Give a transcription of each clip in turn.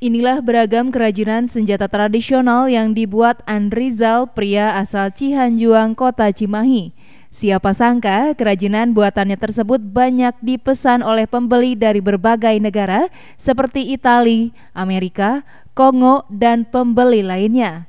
Inilah beragam kerajinan senjata tradisional yang dibuat Andrizal, pria asal Cihanjuang, Kota Cimahi. Siapa sangka kerajinan buatannya tersebut banyak dipesan oleh pembeli dari berbagai negara seperti Italia, Amerika, Kongo, dan pembeli lainnya.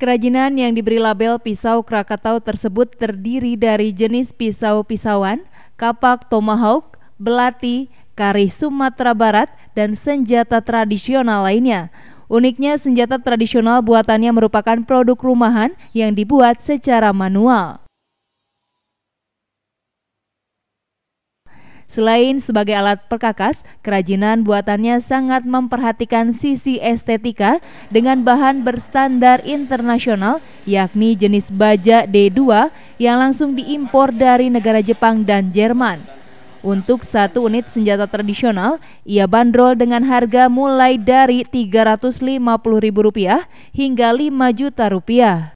Kerajinan yang diberi label pisau Krakatau tersebut terdiri dari jenis pisau-pisauan, kapak tomahawk, belati, kari Sumatera Barat, dan senjata tradisional lainnya. Uniknya, senjata tradisional buatannya merupakan produk rumahan yang dibuat secara manual. Selain sebagai alat perkakas, kerajinan buatannya sangat memperhatikan sisi estetika dengan bahan berstandar internasional yakni jenis baja D2 yang langsung diimpor dari negara Jepang dan Jerman. Untuk satu unit senjata tradisional, ia bandrol dengan harga mulai dari Rp350.000 hingga 5 juta rupiah.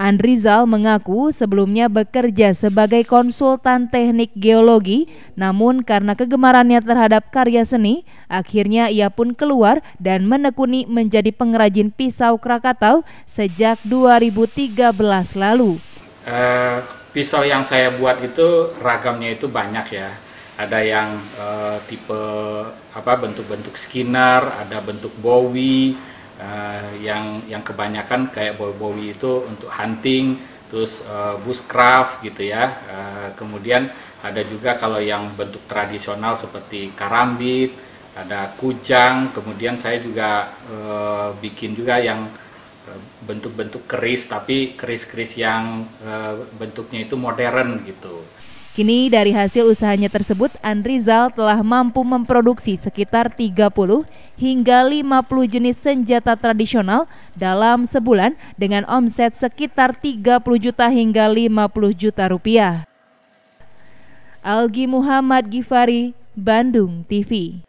Andrizal mengaku sebelumnya bekerja sebagai konsultan teknik geologi, namun karena kegemarannya terhadap karya seni, akhirnya ia pun keluar dan menekuni menjadi pengrajin pisau Krakatau sejak 2013 lalu. Uh, pisau yang saya buat itu ragamnya itu banyak ya. Ada yang uh, tipe apa bentuk-bentuk skinner, ada bentuk bowie, uh, yang yang kebanyakan kayak bowie itu untuk hunting terus uh, bushcraft gitu ya. Uh, kemudian ada juga kalau yang bentuk tradisional seperti karambit ada kujang kemudian saya juga uh, bikin juga yang bentuk-bentuk keris tapi keris-keris yang uh, bentuknya itu modern gitu Kini dari hasil usahanya tersebut, Andrizal telah mampu memproduksi sekitar 30 hingga 50 jenis senjata tradisional dalam sebulan dengan omset sekitar 30 juta hingga 50 juta rupiah. Algi Muhammad Gifari, Bandung TV